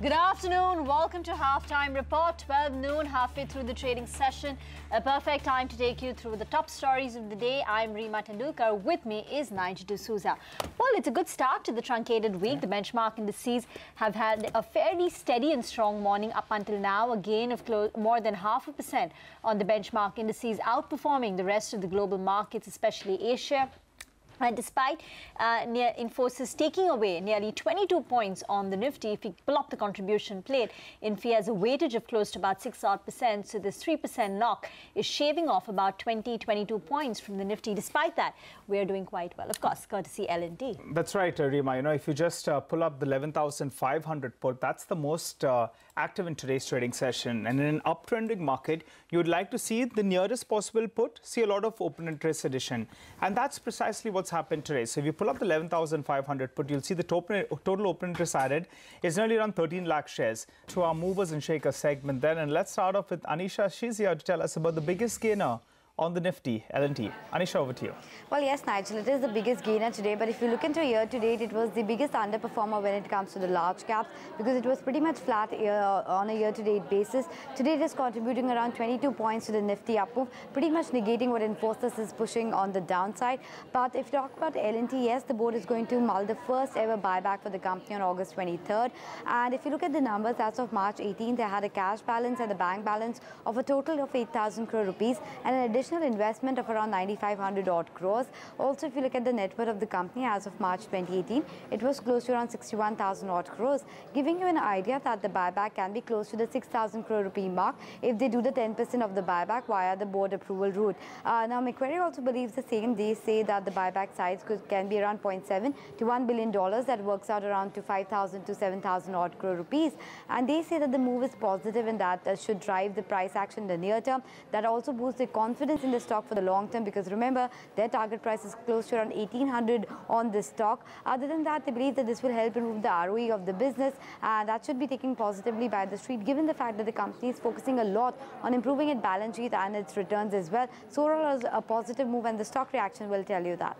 Good afternoon. Welcome to Halftime Report. 12 noon, halfway through the trading session. A perfect time to take you through the top stories of the day. I'm Reema Tendulkar. With me is Nigel D'Souza. Well, it's a good start to the truncated week. The benchmark indices have had a fairly steady and strong morning up until now. A gain of more than half a percent on the benchmark indices, outperforming the rest of the global markets, especially Asia. And despite uh, near Infosys taking away nearly 22 points on the Nifty, if you pull up the contribution plate, Infi has a weightage of close to about 6 odd percent. So this 3% knock is shaving off about 20, 22 points from the Nifty. Despite that, we're doing quite well, of course, courtesy L&T. That's right, Reema. You know, if you just uh, pull up the 11,500 put, that's the most uh, active in today's trading session. And in an uptrending market, you would like to see the nearest possible put, see a lot of open interest addition. And that's precisely what's happened today. So if you pull up the 11,500 put, you'll see the total open interest added is nearly around 13 lakh shares to our movers and shakers segment then. And let's start off with Anisha. She's here to tell us about the biggest gainer on the Nifty L&T. Anisha, over to you. Well, yes, Nigel, it is the biggest gainer today. But if you look into year to date, it was the biggest underperformer when it comes to the large caps because it was pretty much flat year, on a year to date basis. Today, it is contributing around 22 points to the Nifty up move, pretty much negating what Infosys is pushing on the downside. But if you talk about L&T, yes, the board is going to mull the first ever buyback for the company on August 23rd. And if you look at the numbers as of March 18th, they had a cash balance and a bank balance of a total of 8,000 crore rupees and an additional additional investment of around 9,500 odd crores. Also, if you look at the net worth of the company as of March 2018, it was close to around 61,000 odd crores, giving you an idea that the buyback can be close to the 6,000 crore rupee mark if they do the 10% of the buyback via the board approval route. Uh, now, Macquarie also believes the same. They say that the buyback size could, can be around 0.7 to 1 billion dollars. That works out around to 5,000 to 7,000 odd crore rupees. And they say that the move is positive and that uh, should drive the price action in the near term. That also boosts the confidence in the stock for the long term because remember their target price is close to around 1800 on this stock. Other than that, they believe that this will help improve the ROE of the business and that should be taken positively by the street given the fact that the company is focusing a lot on improving its balance sheet and its returns as well. So overall, a positive move and the stock reaction will tell you that.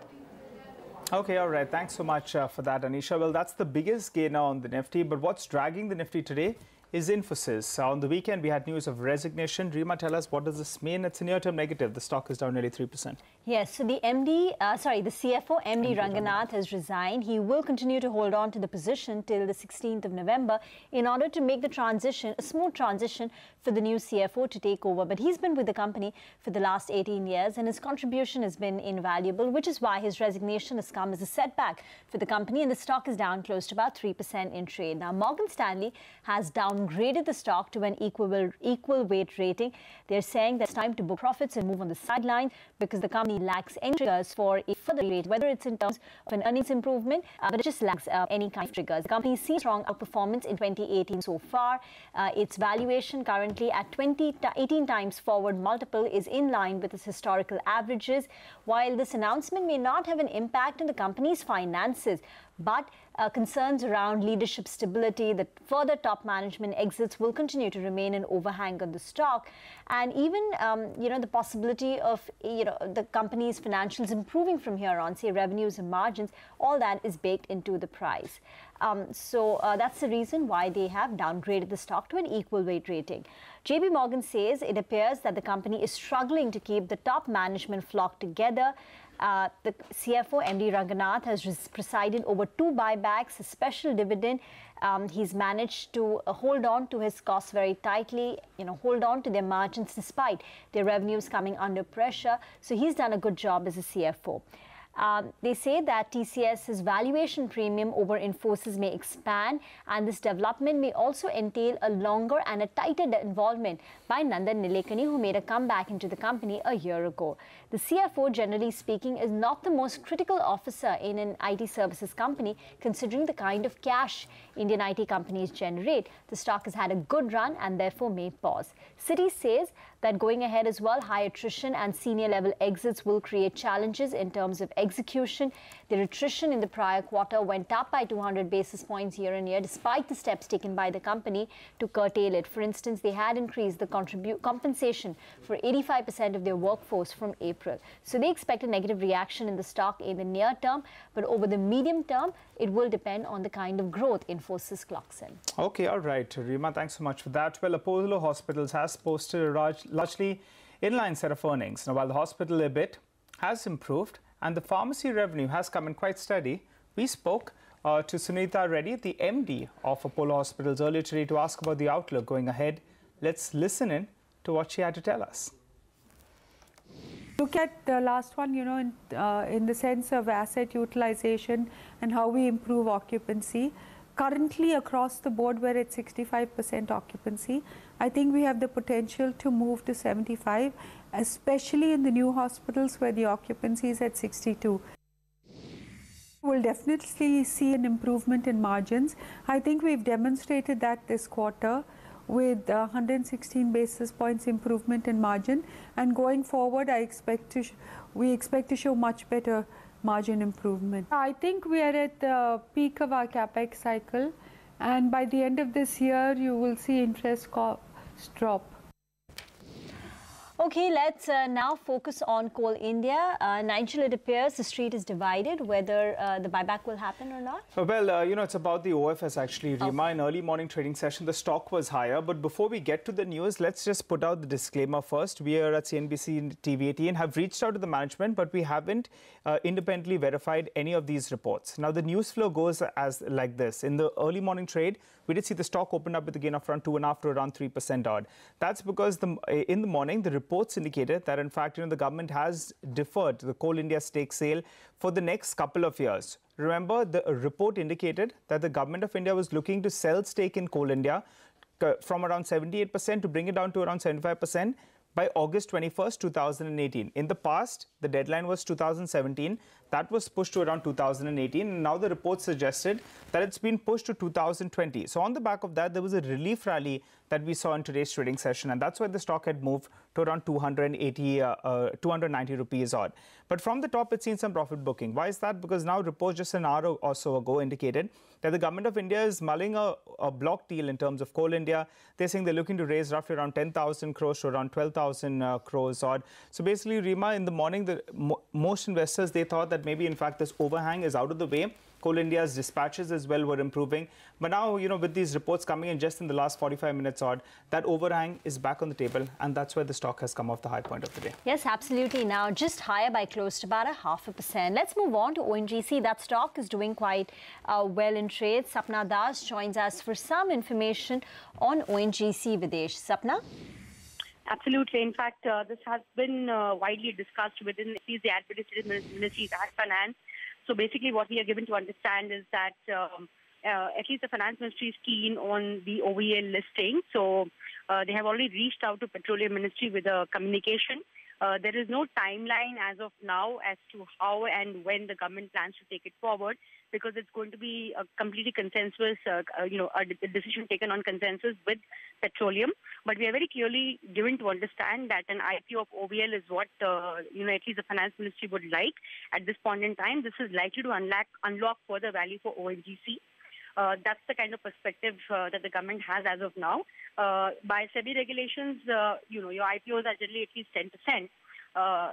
Okay, all right. Thanks so much uh, for that, Anisha. Well, that's the biggest gainer on the Nifty. But what's dragging the Nifty today is Infosys. On the weekend, we had news of resignation. Reema, tell us what does this mean? It's a near-term negative. The stock is down nearly 3%. Yes, so the MD, uh, sorry, the CFO, MD, MD Ranganath, has resigned. He will continue to hold on to the position till the 16th of November in order to make the transition, a smooth transition for the new CFO to take over. But he's been with the company for the last 18 years and his contribution has been invaluable, which is why his resignation has come as a setback for the company and the stock is down close to about 3% in trade. Now, Morgan Stanley has downgraded the stock to an equal, equal weight rating. They're saying that it's time to book profits and move on the sideline because the company lacks any triggers for a further rate, whether it's in terms of an earnings improvement, uh, but it just lacks uh, any kind of triggers. The company sees strong outperformance in 2018 so far. Uh, its valuation currently currently at 20, 18 times forward multiple is in line with its historical averages. While this announcement may not have an impact on the company's finances, but uh, concerns around leadership stability, that further top management exits will continue to remain an overhang on the stock, and even um, you know the possibility of you know the company's financials improving from here on, say revenues and margins, all that is baked into the price. Um, so uh, that's the reason why they have downgraded the stock to an equal weight rating. JP Morgan says it appears that the company is struggling to keep the top management flock together uh, the CFO, MD Ranganath, has presided over two buybacks, a special dividend. Um, he's managed to uh, hold on to his costs very tightly, you know, hold on to their margins despite their revenues coming under pressure. So he's done a good job as a CFO. Um, they say that TCS's valuation premium over Infosys may expand, and this development may also entail a longer and a tighter involvement by Nandan Nilekani, who made a comeback into the company a year ago. The CFO, generally speaking, is not the most critical officer in an IT services company, considering the kind of cash Indian IT companies generate. The stock has had a good run and therefore may pause. Citi says that going ahead as well, high attrition and senior level exits will create challenges in terms of execution. The attrition in the prior quarter went up by 200 basis points year on year, despite the steps taken by the company to curtail it. For instance, they had increased the compensation for 85% of their workforce from April. So they expect a negative reaction in the stock in the near term, but over the medium term, it will depend on the kind of growth Infosys clocks in. Okay, all right. Reema, thanks so much for that. Well, Apollo Hospitals has posted a largely inline set of earnings. Now, while the hospital EBIT has improved and the pharmacy revenue has come in quite steady, we spoke uh, to Suneeta Reddy, the MD of Apollo Hospitals earlier today to ask about the outlook going ahead. Let's listen in to what she had to tell us. Look at the last one, you know, in, uh, in the sense of asset utilization and how we improve occupancy. Currently, across the board, we're at 65% occupancy. I think we have the potential to move to 75, especially in the new hospitals where the occupancy is at 62. We'll definitely see an improvement in margins. I think we've demonstrated that this quarter with 116 basis points improvement in margin and going forward I expect to we expect to show much better margin improvement. I think we are at the peak of our capex cycle and by the end of this year you will see interest costs drop. Okay, let's uh, now focus on Coal India. Uh, Nigel, it appears the street is divided whether uh, the buyback will happen or not. Well, uh, you know, it's about the OFS actually. Reema, okay. in early morning trading session, the stock was higher. But before we get to the news, let's just put out the disclaimer first. We are at CNBC TV 18 have reached out to the management, but we haven't uh, independently verified any of these reports. Now, the news flow goes as like this. In the early morning trade, we did see the stock open up with a gain of around 2.5 to around 3% odd. That's because the, in the morning, the reports indicated that, in fact, you know, the government has deferred the Coal India stake sale for the next couple of years. Remember, the report indicated that the government of India was looking to sell stake in Coal India uh, from around 78% to bring it down to around 75% by August 21st, 2018. In the past, the deadline was 2017. That was pushed to around 2018. And now the report suggested that it's been pushed to 2020. So on the back of that, there was a relief rally that we saw in today's trading session. And that's why the stock had moved to around 280, uh, uh, 290 rupees odd. But from the top, it's seen some profit booking. Why is that? Because now reports just an hour or so ago indicated that the government of India is mulling a, a block deal in terms of Coal India. They're saying they're looking to raise roughly around 10,000 crores to around 12,000 uh, crores odd. So basically, Reema, in the morning, the, mo most investors, they thought that maybe, in fact, this overhang is out of the way Coal India's dispatches as well were improving. But now, you know, with these reports coming in just in the last 45 minutes odd, that overhang is back on the table, and that's where the stock has come off the high point of the day. Yes, absolutely. Now, just higher by close to about a half a percent. Let's move on to ONGC. That stock is doing quite uh, well in trade. Sapna Das joins us for some information on ONGC Videsh. Sapna? Absolutely. In fact, uh, this has been uh, widely discussed within the administrative ministries and finance so basically, what we are given to understand is that um, uh, at least the finance ministry is keen on the OVL listing. So uh, they have already reached out to petroleum ministry with a communication. Uh, there is no timeline as of now as to how and when the government plans to take it forward because it's going to be a completely consensus, uh, uh, you know, a, a, decision taken on consensus with petroleum. But we are very clearly given to understand that an IPO of OVL is what, uh, you know, at least the finance ministry would like at this point in time. This is likely to unlock, unlock further value for ONGC. Uh, that's the kind of perspective uh, that the government has as of now. Uh, by SEBI regulations, uh, you know, your IPOs are generally at least 10% uh,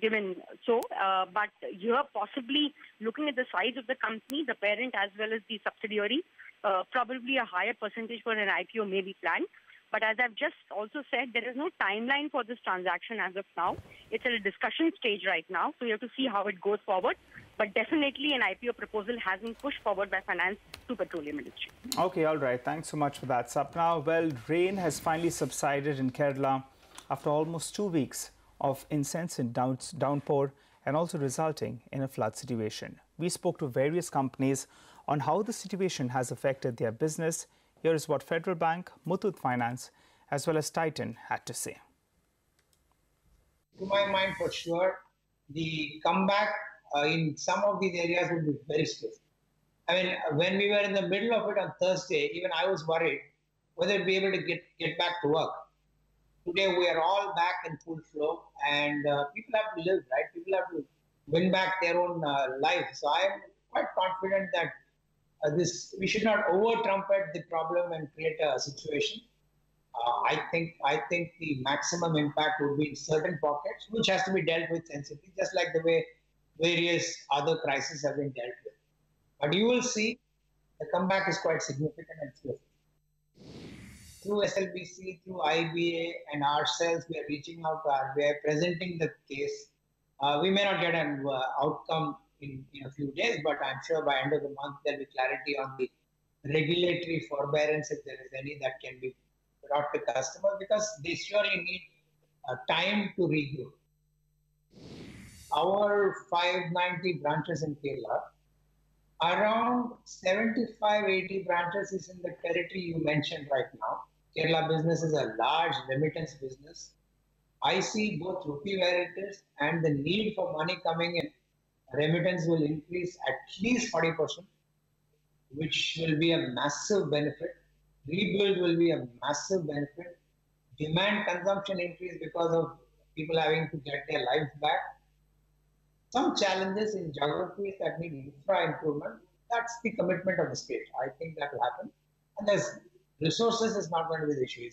given so. Uh, but here, possibly looking at the size of the company, the parent as well as the subsidiary, uh, probably a higher percentage for an IPO may be planned. But as I've just also said, there is no timeline for this transaction as of now. It's at a discussion stage right now, so you have to see how it goes forward. But definitely an IPO proposal has been pushed forward by Finance to Petroleum Ministry. Okay, all right. Thanks so much for that, Sapna. Well, rain has finally subsided in Kerala after almost two weeks of incessant downpour and also resulting in a flood situation. We spoke to various companies on how the situation has affected their business. Here is what Federal Bank, Muthoot Finance, as well as Titan had to say. To my mind, for sure, the comeback uh, in some of these areas will be very stiff. I mean, when we were in the middle of it on Thursday, even I was worried whether we'd be able to get, get back to work Today we are all back in full flow, and uh, people have to live, right? People have to win back their own uh, life. So I am quite confident that uh, this we should not over trumpet the problem and create a situation. Uh, I think I think the maximum impact would be in certain pockets, which has to be dealt with sensibly, just like the way various other crises have been dealt with. But you will see the comeback is quite significant and swift. Through SLBC, through IBA, and ourselves, we are reaching out to RBI, presenting the case. Uh, we may not get an uh, outcome in, in a few days, but I'm sure by end of the month there'll be clarity on the regulatory forbearance, if there is any, that can be brought to customers because they surely need uh, time to regroup. Our 590 branches in Kerala, around 75 80 branches is in the territory you mentioned right now. Kerala business is a large remittance business. I see both rupee where it is and the need for money coming in. Remittance will increase at least 40%, which will be a massive benefit. Rebuild will be a massive benefit. Demand consumption increase because of people having to get their lives back some challenges in geographies that need infra improvement. That's the commitment of the state. I think that will happen. And there's resources is not going to be the issue.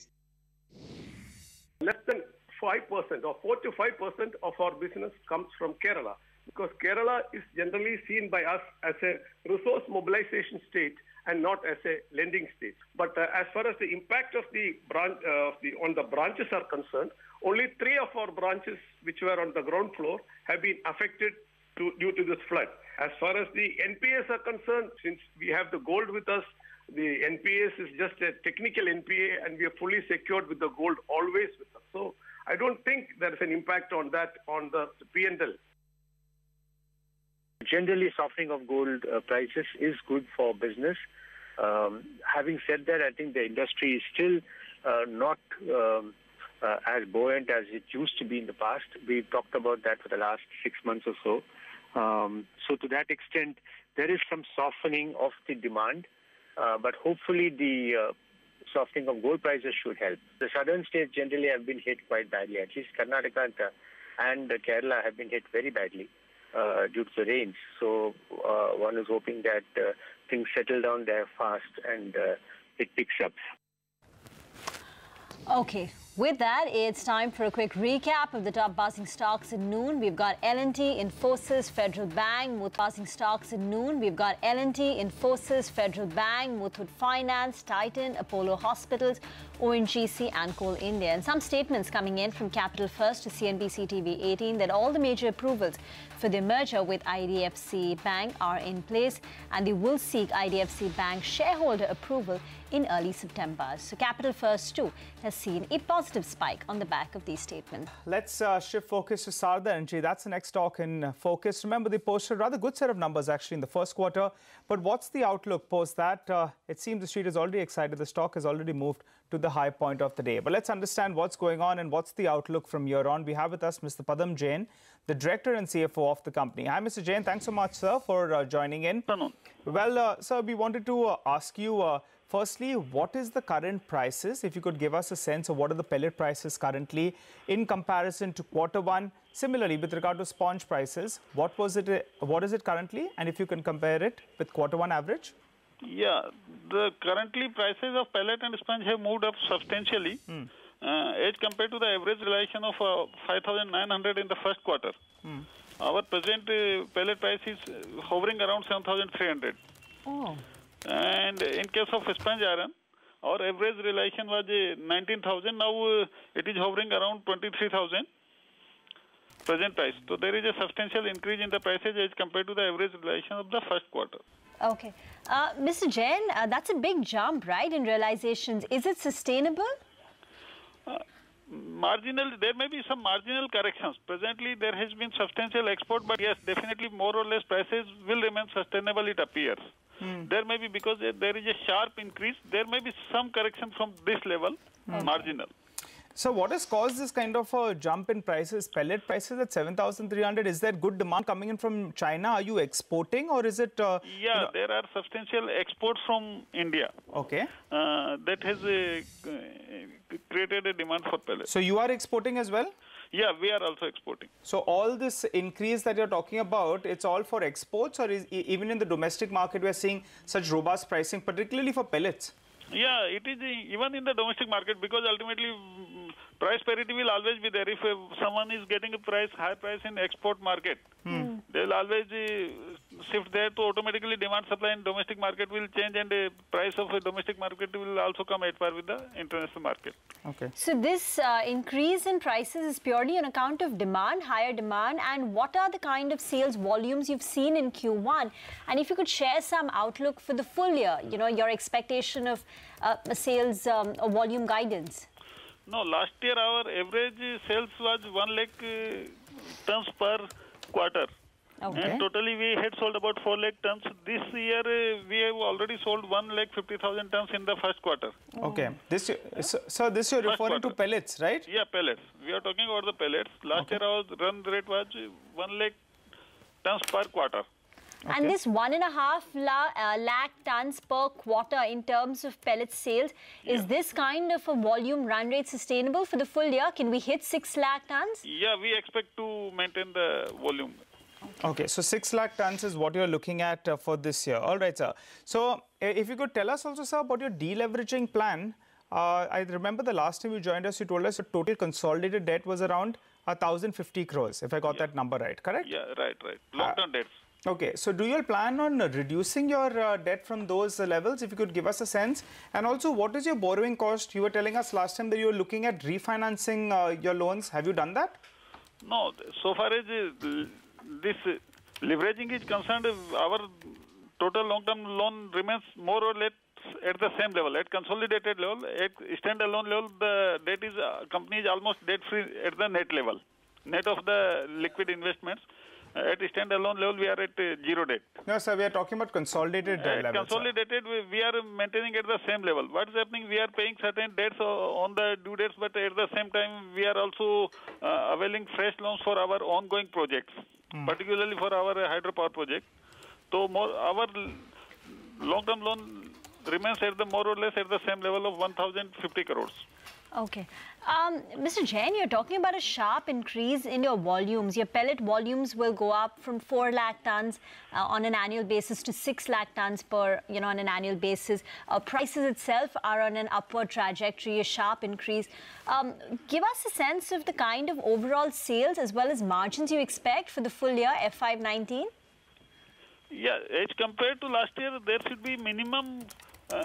Less than 5% or 4 to 5% of our business comes from Kerala because Kerala is generally seen by us as a resource mobilization state and not as a lending state. But uh, as far as the impact of the branch uh, the on the branches are concerned, only three of our branches, which were on the ground floor, have been affected to, due to this flood. As far as the NPAs are concerned, since we have the gold with us, the NPAs is just a technical NPA, and we are fully secured with the gold always with us. So I don't think there is an impact on that on the P&L. Generally, softening of gold uh, prices is good for business. Um, having said that, I think the industry is still uh, not um, uh, as buoyant as it used to be in the past. We've talked about that for the last six months or so. Um, so to that extent, there is some softening of the demand, uh, but hopefully the uh, softening of gold prices should help. The southern states generally have been hit quite badly. At least Karnataka and, and Kerala have been hit very badly. Uh, due to the rains. So uh, one is hoping that uh, things settle down there fast and it picks up. Okay, with that, it's time for a quick recap of the top buzzing stocks at noon. We've got L&T, Infosys, Federal Bank, Muthoot buzzing stocks at noon. We've got L&T, Infosys, Federal Bank, Muthoot Finance, Titan, Apollo Hospitals, ONGC and Coal India. And some statements coming in from Capital First to CNBC TV 18 that all the major approvals for the merger with IDFC Bank are in place and they will seek IDFC Bank shareholder approval in early September. So Capital First too has seen a positive spike on the back of these statements. Let's uh, shift focus to Sarda Energy. That's the next stock in uh, focus. Remember, they posted a rather good set of numbers actually in the first quarter. But what's the outlook post that? Uh, it seems the street is already excited. The stock has already moved to the high point of the day. But let's understand what's going on and what's the outlook from here on. We have with us Mr. Padam Jain, the director and CFO of the company. Hi, Mr. Jain. Thanks so much, sir, for uh, joining in. Well, uh, sir, we wanted to uh, ask you, uh, firstly, what is the current prices? If you could give us a sense of what are the pellet prices currently in comparison to quarter one. Similarly, with regard to sponge prices, what was it? What is it currently? And if you can compare it with quarter one average. Yeah, the currently prices of pellet and sponge have moved up substantially mm. uh, as compared to the average realization of uh, 5,900 in the first quarter. Mm. Our present uh, pellet price is hovering around 7,300. Oh. And in case of sponge iron, our average realization was uh, 19,000. Now uh, it is hovering around 23,000 present price. So there is a substantial increase in the prices as compared to the average realization of the first quarter. Okay. Uh, Mr. Jain, uh, that's a big jump, right, in realizations. Is it sustainable? Uh, marginal, there may be some marginal corrections. Presently, there has been substantial export, but yes, definitely more or less prices will remain sustainable, it appears. Hmm. There may be, because there is a sharp increase, there may be some correction from this level, okay. marginal. So what has caused this kind of a jump in prices? Pellet prices at 7,300. Is there good demand coming in from China? Are you exporting or is it? Uh, Yeah, you know- there are substantial exports from India. okay. Uh, that has uh, created a demand for pellets. So you are exporting as well? Yeah, we are also exporting. So all this increase that you're talking about, it's all for exports or is, even in the domestic market, we're seeing such robust pricing, particularly for pellets? Yeah, it is even in the domestic market because ultimately price parity will always be there. If someone is getting a price high price in export market, hmm. they'll always shift there to automatically demand supply in domestic market will change and the price of a domestic market will also come at par with the international market. Okay. So this uh, increase in prices is purely on account of demand, higher demand, and what are the kind of sales volumes you've seen in Q1? And if you could share some outlook for the full year, you know, your expectation of uh, sales um, or volume guidance. No, last year our average uh, sales was 1 lakh uh, tons per quarter. Okay. And totally we had sold about 4 lakh tons. This year uh, we have already sold 1 lakh 50,000 tons in the first quarter. Okay. This, so, so this you're First referring to pellets, right? Yeah, pellets. We are talking about the pellets. Last year our run rate was uh, 1 lakh tons per quarter. And this one and a half la, uh, lakh tons per quarter in terms of pellet sales, is this kind of a volume run rate sustainable for the full year? Can we hit 6 lakh tons? Yeah, we expect to maintain the volume. Okay, so 6 lakh tons is what you're looking at uh, for this year. All right, sir. So uh, if you could tell us also, sir, about your deleveraging plan. Uh, I remember the last time you joined us, you told us your total consolidated debt was around 1,050 crores, if I got that number right, correct? Yeah, right, right. Long-term debts. Okay, so do you plan on uh, reducing your uh, debt from those uh, levels? If you could give us a sense. And also, what is your borrowing cost? You were telling us last time that you were looking at refinancing uh, your loans. Have you done that? No, so far as uh, this uh, leveraging is concerned, uh, our total long-term loan remains more or less at the same level. At consolidated level, at standalone level, the debt is uh, company is almost debt-free at the net level, net of the liquid investments. Uh, at standalone level, we are at uh, zero debt. No, sir, we are talking about consolidated uh, At levels. sir. consolidated, we, we are maintaining at the same level. What is happening? We are paying certain debts on the due dates, but at the same time, we are also uh, availing fresh loans for our ongoing projects, particularly for our uh, hydropower project. So, more our long-term loan remains at the more or less at the same level of 1,050 crores. Okay. Um, Mr. Jain, you're talking about a sharp increase in your volumes. Your pellet volumes will go up from 4 lakh tons uh, on an annual basis to 6 lakh tons per, you know, on an annual basis. Uh, prices itself are on an upward trajectory, a sharp increase. Um, give us a sense of the kind of overall sales as well as margins you expect for the full year FY19. Yeah, as compared to last year, there should be minimum uh,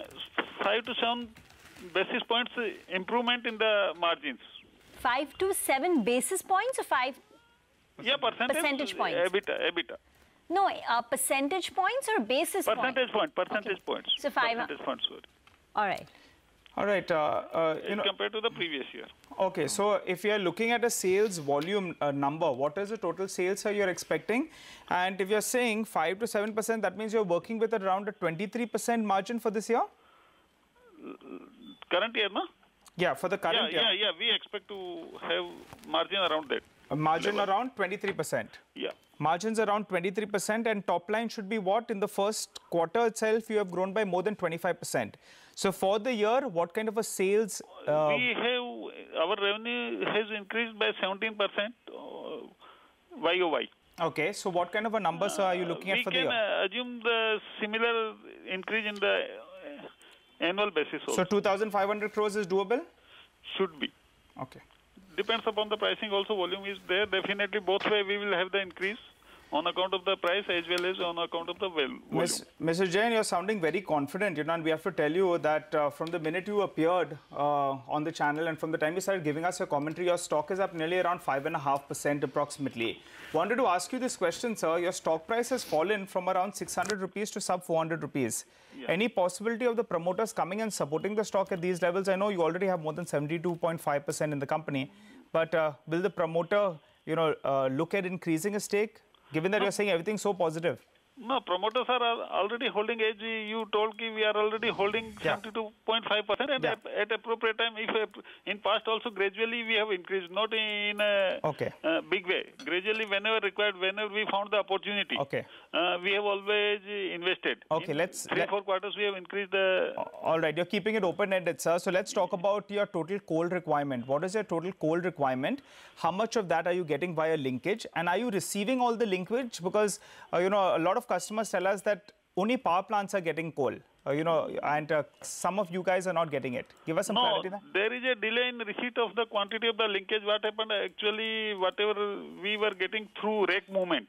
5 to 7 basis points uh, improvement in the margins. 5 to 7 basis points or 5? Yeah, percentage. Percentage points. EBITDA, EBITDA. No, uh, percentage points or basis points? Percentage point, percentage points. So five- Percentage points, sorry. All right. All right. Uh, uh, you know, compared to the previous year. okay, so if you are looking at a sales volume uh, number, what is the total sales uh, you're expecting? And if you're saying 5 to 7%, that means you're working with around a 23% margin for this year? Current year, no? Yeah, for the current yeah, year. yeah, yeah. We expect to have margin around that. A margin around 23%. Yeah. Margins around 23% and top line should be what? In the first quarter itself, you have grown by more than 25%. So for the year, what kind of a sales? Uh, we have, our revenue has increased by 17% uh, YOY. okay, so what kind of a numbers are you looking at for the can year? uh, assume the similar increase in the uh, annual basis also. So 2,500 crores is doable? Should be. Okay. Depends upon the pricing also, volume is there. Definitely both way we will have the increase on account of the price as well as on account of the volume. Miss, Mr. Jain, you're sounding very confident, you know, and we have to tell you that uh, from the minute you appeared uh, on the channel and from the time you started giving us your commentary, your stock is up nearly around 5.5% approximately. Wanted to ask you this question, sir. Your stock price has fallen from around 600 rupees to sub 400 rupees. Any possibility of the promoters coming and supporting the stock at these levels? I know you already have more than 72.5% in the company, but uh, will the promoter, you know, uh, look at increasing a stake, given that you're saying everything's so positive? No, promoters are already holding, as you told, ki we are already holding Yeah. 72.5%. And Yeah. ap- at appropriate time, if in past also gradually we have increased, not in a Okay. uh, big way. Gradually, whenever required, whenever we found the opportunity, Okay. uh, we have always invested. Okay, In let's- Three, let- four quarters, we have increased the. All right, you're keeping it open-ended, sir. So let's talk about your total coal requirement. What is your total coal requirement? How much of that are you getting via linkage? And are you receiving all the linkage? Because, uh, you know, a lot of customers tell us that only power plants are getting coal. Uh, you know, and uh, some of you guys are not getting it. Give us some No, clarity there. there is a delay in receipt of the quantity of the linkage. What happened actually, whatever we were getting through rake movement,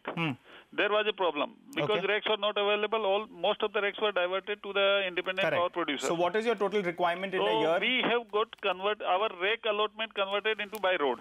there was a problem because Hmm. Okay. rakes were not available. All most of the rakes were diverted to the independent power Correct. producer. So what is your total requirement in So a year? we have got convert our rake allotment converted into by road,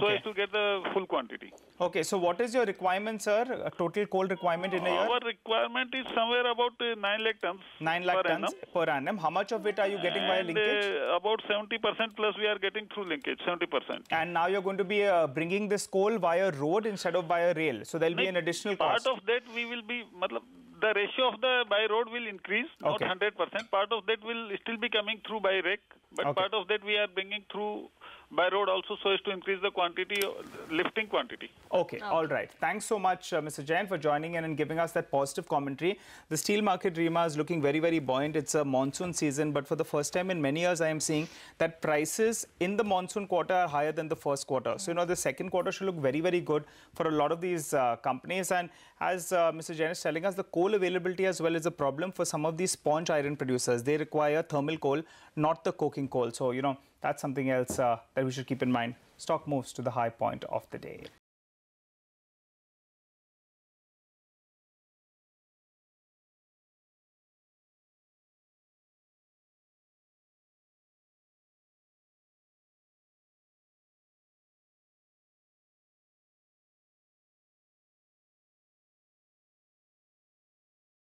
so as to get the full quantity. Okay, so what is your requirement, sir? A total coal requirement in a year? Our requirement is somewhere about uh, 9 lakh tons 9 lakh per tons annum. per annum. How much of it are you getting via and linkage? uh, about 70% plus we are getting through linkage, 70%. And now you're going to be uh, bringing this coal via road instead of via rail. So there'll be an additional Part cost. of that we will be, matlab, the ratio of the by road will increase, not Okay. 100%. Part of that will still be coming through by rake, but Okay. part of that we are bringing through by road also so as to increase the quantity, lifting quantity. Okay, all right. Thanks so much, uh, Mr. Jain, for joining in and giving us that positive commentary. The steel market, Reema, is looking very, very buoyant. It's a monsoon season, but for the first time in many years, I am seeing that prices in the monsoon quarter are higher than the first quarter. So, you know, the second quarter should look very, very good for a lot of these uh, companies. And as uh, Mr. Jain is telling us, the coal availability as well is a problem for some of these sponge iron producers. They require thermal coal, not the coking coal. So, you know, that's something else uh, that we should keep in mind. Stock moves to the high point of the day.